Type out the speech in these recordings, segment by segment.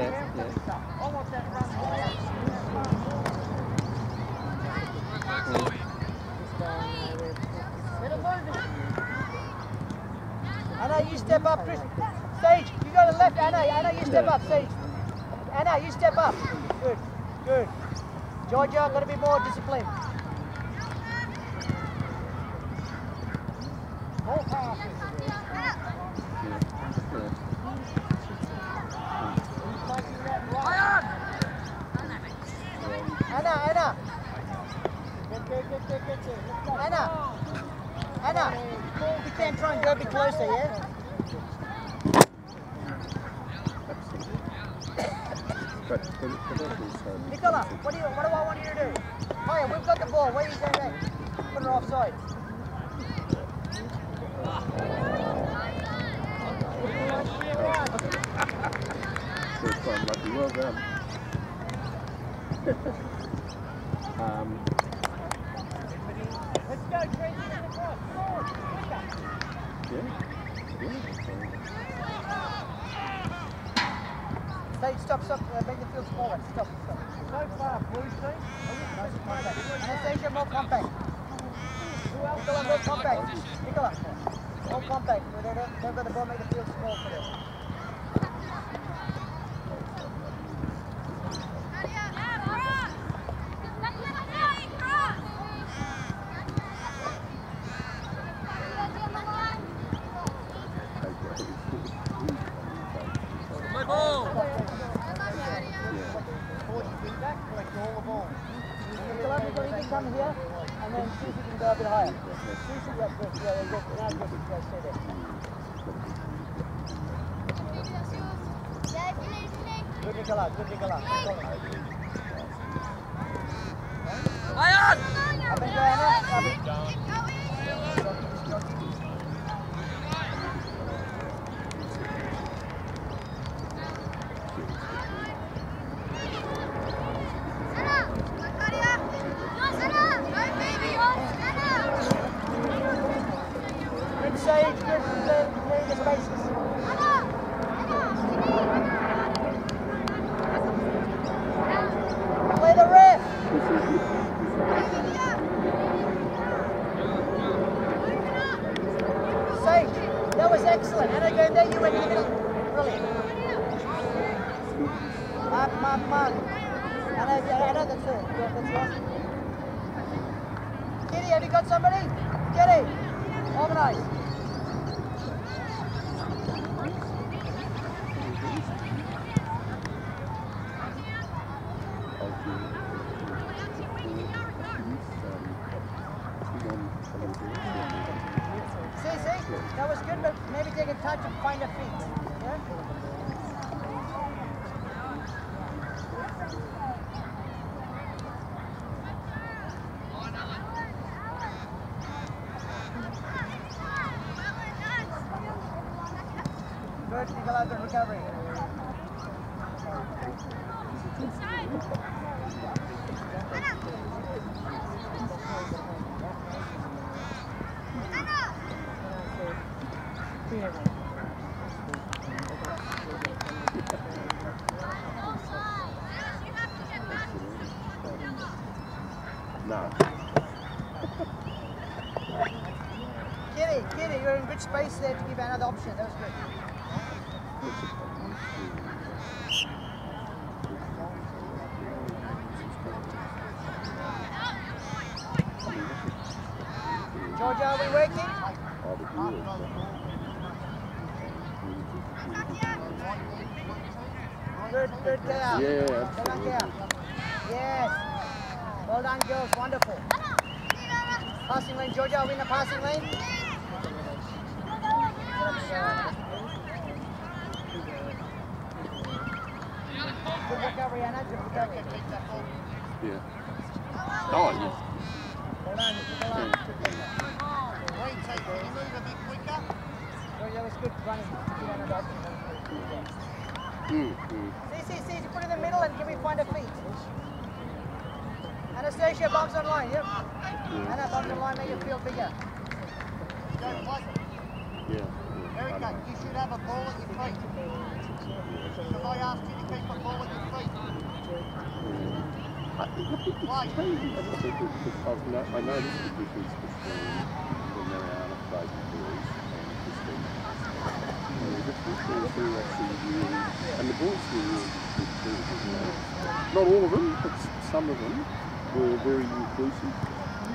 I run. Anna, you step up, Chris. Sage, you go to left. Anna, Anna, you step up. Sage. Anna, you step up. Good, good. Georgia, got to be more disciplined. More. Anna, Anna. Anna. Anna. You can try and go a bit closer, yeah? Nicola, what do you what do I want you to do? We've got the ball. Where are you going? Put her offside. So it's quite lucky. Well done. um, Let's go, yeah. Stop, stop. Uh, make the field smaller. Stop, stop. So far, blue team. And compact. Anastasia, more compact. Nicola, more compact. Nicola, more compact. They've got they've got the ball, make the field small for them. Forward, you bring back, collect all the ball. Nicola, Nicola, you can come here, and then see if you can go a bit higher. See if you yeah, good, yeah, yeah, good. Now good, yeah, stay there. Good, Nicola, good, Nicola. Nicola. Up and go, Anna. Up and Good save, good play, play the spaces. Play the ref. Sage, that was excellent. Anna, go there, you went. Brilliant. Mark, mark, mark. Anna, yeah, Anna, that's it. That's. Kitty, have you got somebody? Kitty, organize. See, see, that was good, but maybe take a touch and find a feet. Yeah? Good, Nicola, good recovery. No. You're in good space there to give another option. That was good. Georgia, are we working? Good. Good, get. Yeah. Yes. Well done, girls. Wonderful. Passing lane, Georgia, are we in the passing lane? Good. Good. Yeah. Oh, yeah. Well done, well done. Georgia, that was good running. Give Anna the option. Mm, mm. See, see, see, you put it in the middle and can we find a feet? Anastasia, box on line, yep. Anna, box on line, make it feel bigger. Yeah. yeah. Erica, you should have a ball at your feet. If I asked you to keep a ball at your feet, I, look, it's Why? crazy, I said, because I've no, I noticed the difference between the Mariana Clayton boys and Christine. You know, the Christines who actually really, and the boys were really good too. Not all of them, but some of them were very inclusive.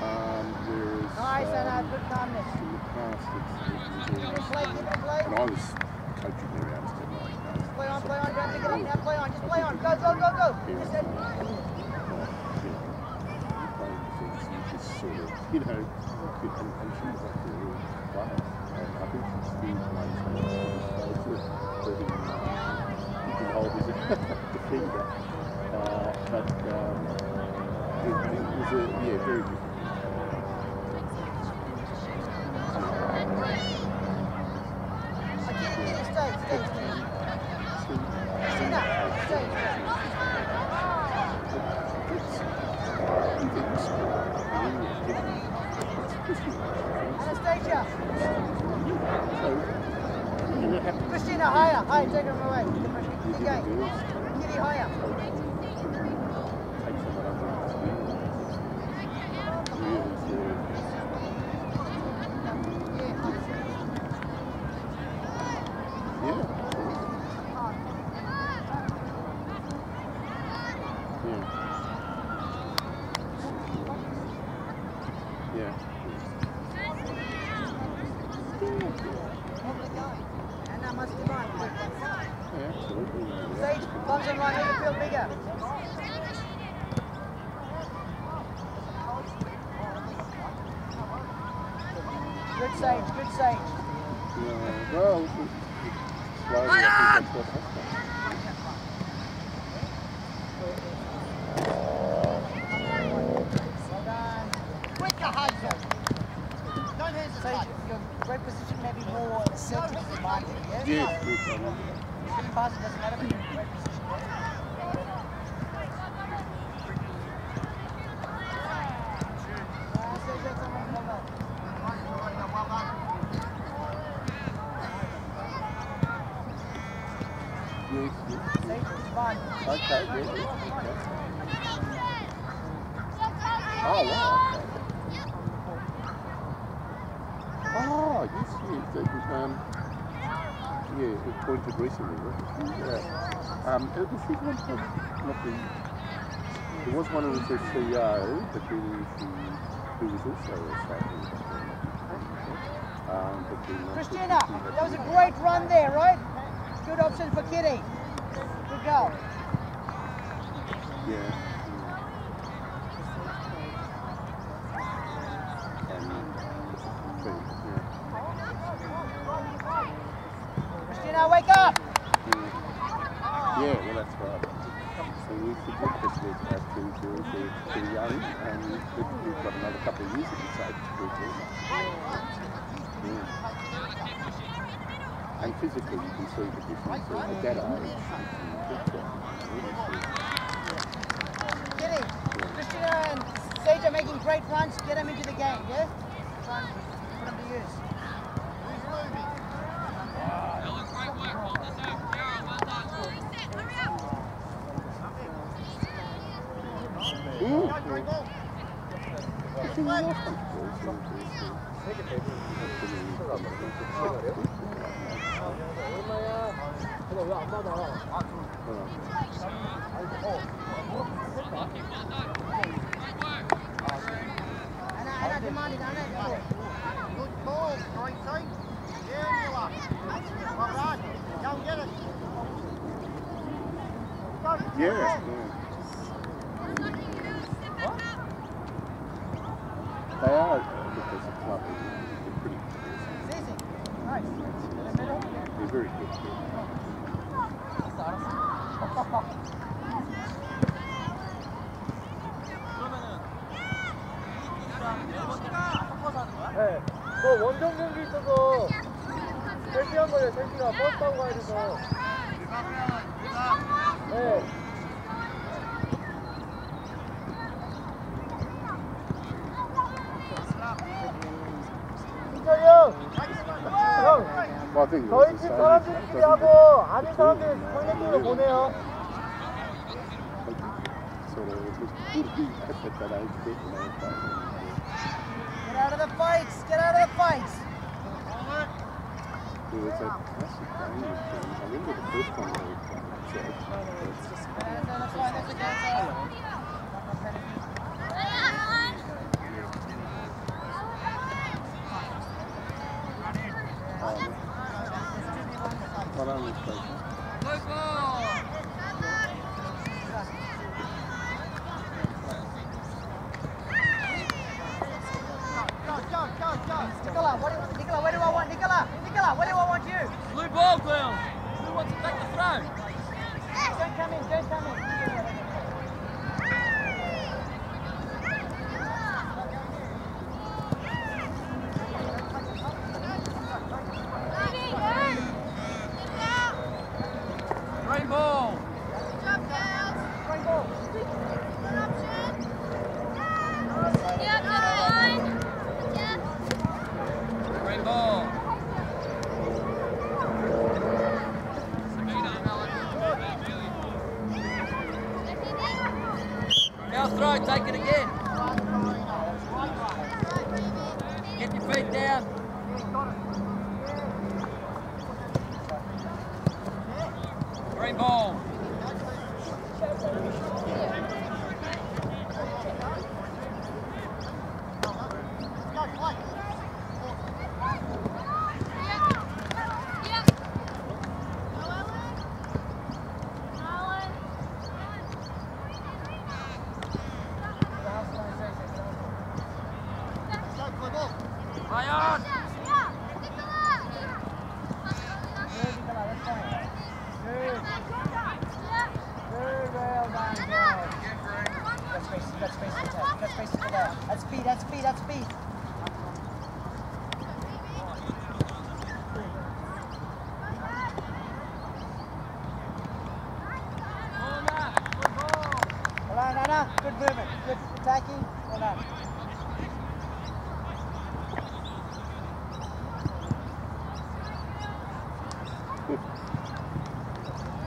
Um, whereas and um, uh, in the past, it's, it was always, play, keep it play. and I was coaching Mariana State nine days. Play on, play on, pick it up now, play on, just play on, go, go, go, go. Just said, sort of, you know, and, and she was actually a real player. And I think she still plays pretty, you can hold his defender. Uh, but um, it, it was a, yeah, very different. Kitty, higher. Yeah. And that must be fine. Yeah, absolutely. Sage, bumps and run, make it feel bigger. Good Sage, good Sage. Yeah, well, it's- it's slowly, I think that's what happened. Well done. Quicker, Hazel. Don't Sage, hesitate. your great position may be more central to mine, yeah? Yes, yes, I know. Shouldn't pass, it doesn't matter, but you're in great position. Ah, Sage, that's all right, well done. Oh, wow. Oh, yes, yes. Was, um, yeah, it pointed recently? Yeah. Um, it was one not the, CEO, but then she, who was also a. Um, Christina, that was a great run there, right? Good option for Kitty. Good go. Yeah. Yeah. Christina, wake up! Yeah, well, that's right. So we forget this week as to they're, they're, they're young and we've, got another couple of years at stage to do Yeah. And physically, you can see the difference at that age. Kitty, Christina and Sage are making great runs. Get them into the game, yeah? Put them to use. Mm. It's in the last Anna, Anna, demanded, Anna, demanded. Good ball, Gracie. Yeah, you are. Well done. Go and get it. Go. Yeah, club, they're pretty, easy. Nice. They're very good. yeah. 네. 뭐 원정 경기 있어서 셀피한 거예요. 셀피가 버스 타고 가야 돼서. 네. think it was 저희 the 팀 same. 사람들끼리 하고 아닌 사람들 상대팀으로 보내요. Sort of, it was good to be at that age group, you know, but, Get out of the fights. Get out of the fights. There was a classic game with them. I remember the first time they were playing at church. Yeah, no, that's fine. Don't come in. Don't come in. Green ball. Green ball. Green ball. Now throw, take it again. Get your feet down. Green ball. Go, play. Go, play ball. Play on. Good, Nicola. That's fine. Good. Very well done, girl. Got space. You got space to attack. You got space to go there. That's speed. That's speed. That's speed. Well done, Anna. Good movement. Good attacking. Well done.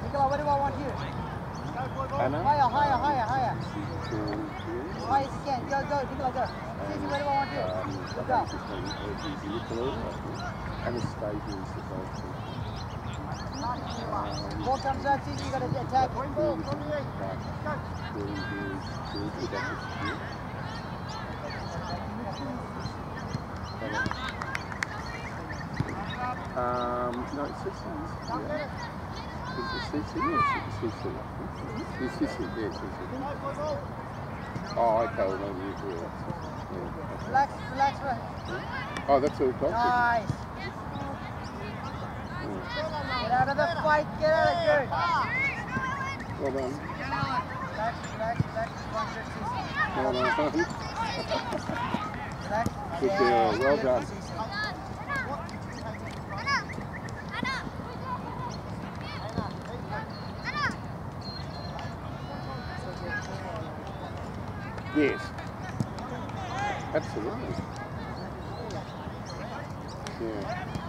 Nicola, where do I want? Anna? Higher, higher, higher, higher. Uh, High as you can. Go, go, Nicola, go. Susie, where do I want you? um, Good I job. think she's been she's Nicola, I think. Anastasia is the goal Um, comes out, Susie, you got to attack. Green ball from the end. but very, very good with that skill. Um, no, it's Sissy, yeah. Is it Sissy? Yes, it's think. It's Sissy. Go, play ball. Oh, okay, well, maybe you do that. Yeah. Relax, relax, relax. Oh, that's all got. Nice. Get out of the fight. Get out of it. Good. Well done. Relax, relax, relax. One, good, Susie. Well done. Relax. Good Yeah, well done. Yes. Absolutely. Yeah.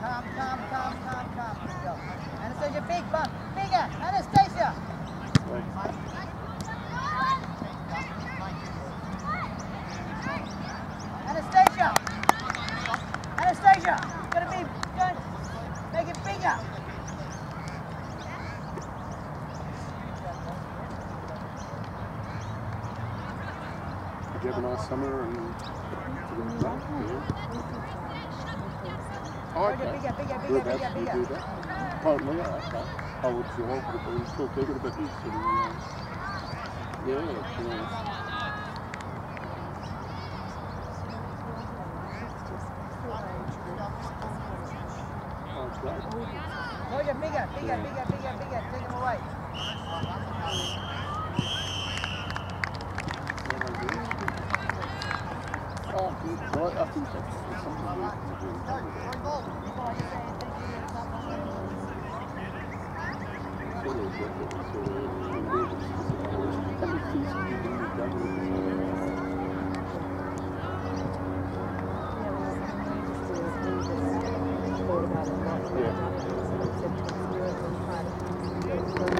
Calm, calm, calm, calm, calm. Good girl. Anastasia, big bump. Bigger. Anastasia. Anastasia. Anastasia. Gotta be, go, make it bigger. Did you have a nice summer and yeah. Oh, Bigger, bigger, bigger, bigger, about bigger, to do bigger. that. Oh, no, yeah, okay. Oh, would you hold it? We talked a bit about this and, uh, yeah, yeah. Oh, Well, I think that's, something we can agree Yeah.